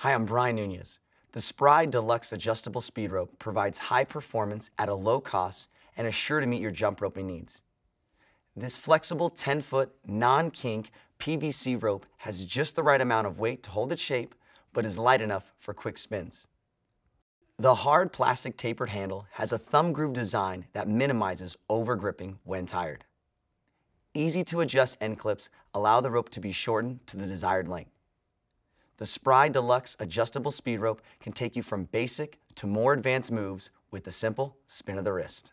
Hi, I'm Brian Nunez. The SPRI Deluxe Adjustable Speed Rope provides high performance at a low cost and is sure to meet your jump roping needs. This flexible 10-foot, non-kink PVC rope has just the right amount of weight to hold its shape, but is light enough for quick spins. The hard plastic tapered handle has a thumb groove design that minimizes over-gripping when tired. Easy to adjust end clips allow the rope to be shortened to the desired length. The SPRI Deluxe adjustable speed rope can take you from basic to more advanced moves with the simple spin of the wrist.